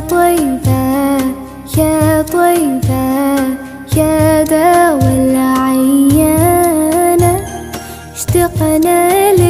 طيبة يا طيبة يا دوا العيانة اشتقنا لك